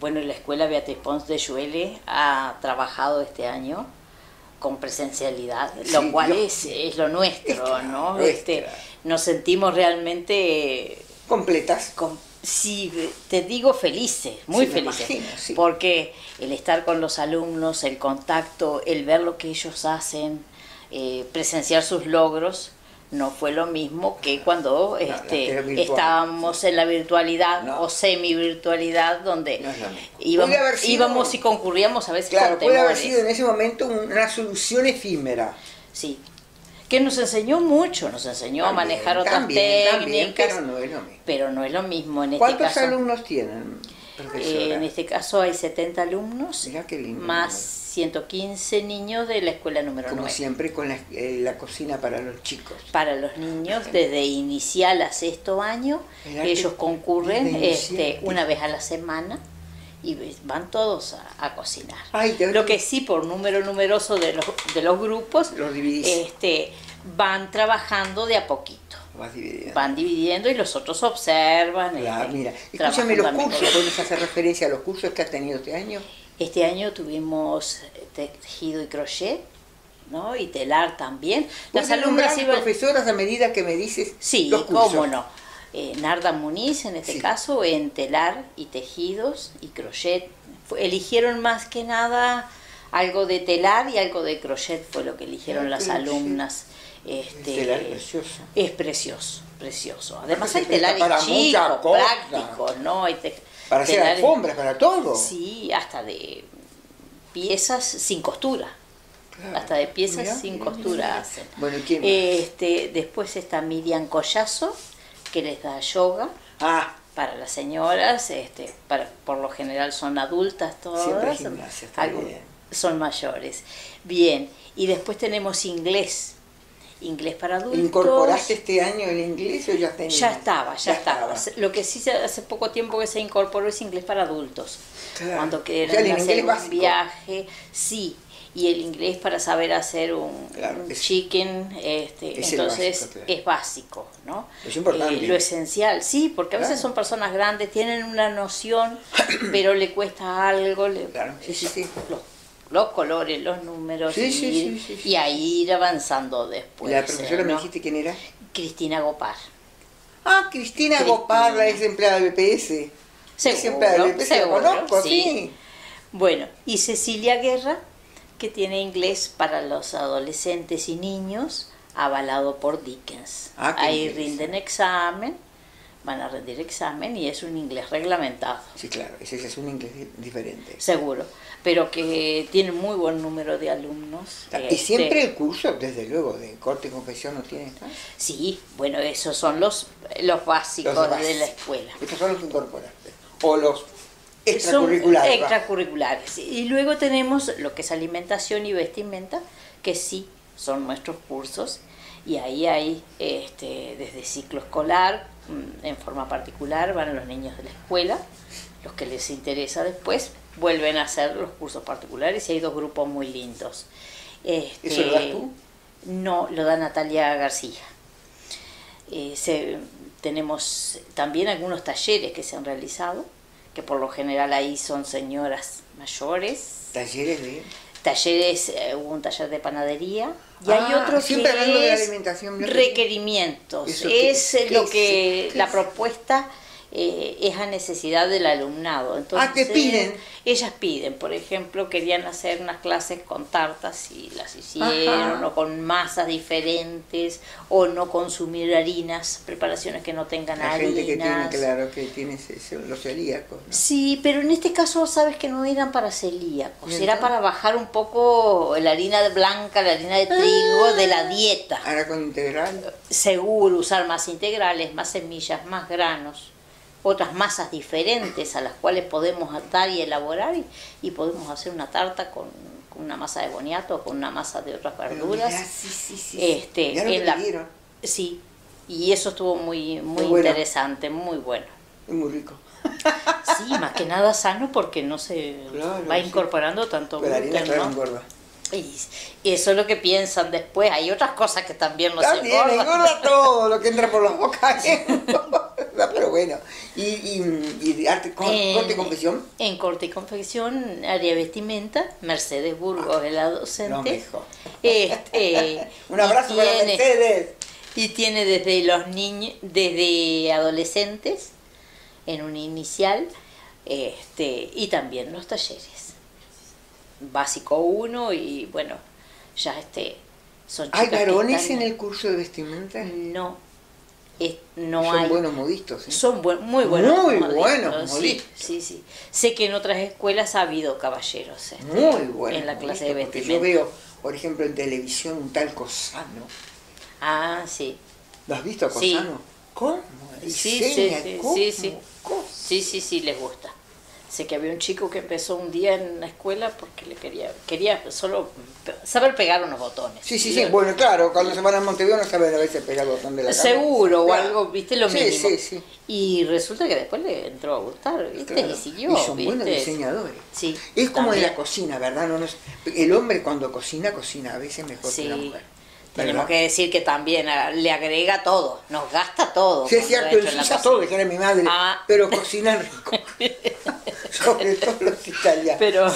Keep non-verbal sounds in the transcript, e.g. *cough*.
bueno, la escuela Beatriz Pons de Yuele ha trabajado este año con presencialidad, lo cual yo- es, es lo nuestro, ¿no? Este, nos sentimos realmente Completas. con- sí, te digo felices, muy Sí, felices, imagino, sí. porque el estar con los alumnos, el contacto, el ver lo que ellos hacen, eh, presenciar sus logros, no fue lo mismo que cuando este, estábamos en la virtualidad No. o semi-virtualidad, donde No íbamos, sido- íbamos y concurríamos a veces Claro, con puede haber sido en ese momento una solución efímera. Sí, que nos enseñó mucho, nos enseñó a manejar otras también, técnicas, también, pero no es lo mismo. pero no es lo mismo en este ¿Cuántos caso. alumnos tienen? Eh, en este caso hay 70 alumnos, lindo más número. 115 niños de la escuela número Como 9. siempre con la, eh, la cocina para los chicos. Para los niños, desde inicial a sexto año, Mirá ellos concurren este, una vez a la semana y van todos a, a cocinar. Ay, Lo que sí, por número numeroso de los, de los grupos, Los este, van trabajando de a poquito. Vas dividiendo. Van dividiendo y los otros observan. Claro, este, mira, escúchame los cursos, ¿puedes hacer referencia a los cursos que has tenido este año? Este año tuvimos eh, tejido y crochet, ¿no? Y telar también. Las ¿Puedes alumnas iban... profesoras a medida que me dices Sí, los cursos? cómo no. Eh, Narda Muniz, en este Sí. caso, en telar y tejidos y crochet. Eligieron más que nada algo de telar y algo de crochet fue lo que eligieron Ah, las alumnas. Este, telar es precioso. Es precioso, precioso. Además hay telares para chicos, prácticos, ¿no? Hay te- Para hacer telares- alfombras, para todo. Sí, hasta de piezas sin costura. Claro. Hasta de piezas Mirá, sin mirá, costura mirá. hacen. Bueno, ¿y quién más? Este, después está Miriam Collazo, que les da yoga Ah, para las señoras, este, para, por lo general son adultas todas, Siempre gimnasia, algo- son mayores. Bien, y después tenemos inglés, inglés para adultos. ¿Incorporaste este año el inglés o ya tenías? Ya estaba, ya, estaba. estaba. Lo que sí hace poco tiempo que se incorporó es inglés para adultos. Claro. Cuando el hacer un básico. viaje, sí. Y el inglés para saber hacer un, Claro, un es- chicken, este, es entonces básico, claro. es básico, ¿no? Es importante. Eh, lo esencial, sí, porque a veces Claro. son personas grandes, tienen una noción, pero le cuesta algo, le- Claro, sí, sí, sí. Los, los colores, los números, Sí, y, sí, sí, ahí ir avanzando después. la profesora me dijiste quién era. Cristina Gopar. Ah, Cristina, Cristina. Gopar, la ex empleada del BPS. Seguro, ex empleada del BPS, seguro, la conozco, sí. sí. Bueno, y Cecilia Guerra, que tiene inglés para los adolescentes y niños, avalado por Dickens. Ah, Ahí rinden examen, van a rendir examen y es un inglés reglamentado, Sí, claro, ese es un inglés di- diferente. seguro, pero que tiene muy buen número de alumnos. Y Este, siempre el curso, desde luego, de corte y confesión no tiene. ¿no? Sí, bueno, esos son los, los básicos Los de la escuela. Estos son los que incorporaste. O los Son extracurriculares. va. extracurriculares. Y luego tenemos lo que es alimentación y vestimenta, que sí son nuestros cursos. Y ahí hay este, desde ciclo escolar, mm, en forma particular, van los niños de la escuela, los que les interesa después, vuelven a hacer los cursos particulares y hay dos grupos muy lindos. Este, ¿Eso lo das tú? No, lo da Natalia García. Eh, se- tenemos también algunos talleres que se han realizado, que por lo general ahí son señoras mayores. Talleres de. Talleres, eh, hubo un taller de panadería y hay Ah, otro que de es alimentación, requerimientos. ¿Eso qué- es lo que ¿Qué la es? propuesta eh, es a necesidad del alumnado. Entonces, Ah, que piden. Ellas piden, por ejemplo, querían hacer unas clases con tartas y las hicieron, Ajá. o con masas diferentes, o no consumir harinas, preparaciones que no tengan La harinas. gente que tiene, claro, que tiene los celíacos. ¿no? Sí, pero en este caso sabes que no eran para celíacos, ¿Y era para bajar un poco la harina de blanca, la harina de trigo de la dieta. Ahora con integral. Seguro usar más integrales, más semillas, más granos, otras masas diferentes a las cuales podemos atar y elaborar y, y podemos hacer una tarta con, con una masa de boniato o con una masa de otras verduras. mirá, sí, sí, sí. Este, Ya lo en que la-. Sí, y eso estuvo muy, muy Muy bueno. interesante, muy bueno. Es muy rico. Sí, más que nada sano porque no se Claro, va sí. incorporando tanto. Y y eso es lo que piensan después. Hay otras cosas que también nos engordan. engorda todo lo que entra por la boca. *laughs* pero pero bueno. ¿Y, y, arte, En- corte y confección? En corte y confección, área vestimenta, Mercedes Burgos es la docente. Este, *laughs* Un abrazo para Mercedes. Y tiene desde los niños, desde adolescentes, en un inicial, este, y también los talleres. Básico 1 y bueno, ya este son ¿Hay varones en el curso de vestimenta? No, es- no Son hay. buenos modistas. ¿eh? Son buen- muy buenos. Muy modistas, buenos sí, modistas. sí, sí. Sé que en otras escuelas ha habido caballeros. este, Muy buenos En la clase de vestimenta. Yo veo, por ejemplo, en televisión un tal Cosano. Ah, sí. ¿Lo has visto a Sí. Cosano? ¿Cómo? Sí, sí, Diseña, sí, ¿cómo? sí, sí. ¿Cómo? Sí, sí, sí, les gusta. Sé que había un chico que empezó un día en la escuela porque le quería, quería solo saber pegar unos botones. Sí, sí, sí. Bueno, claro, cuando se van a Montevideo no saben a veces pegar el botón de la cama. Seguro o algo, viste, lo Sí, mínimo. sí, sí. Y resulta que después le entró a gustar, viste, Claro. y siguió, Y son buenos ¿viste? diseñadores. Sí. Es como en también. la cocina, ¿verdad? No nos- el hombre cuando cocina, cocina a veces mejor que la mujer. Tenemos que decir que también ah, le agrega todo, nos gasta todo. Sí, es cierto, ensucia todo, que era mi madre, Ah. pero cocina rico. *laughs* Sobre todo los italianos. Pero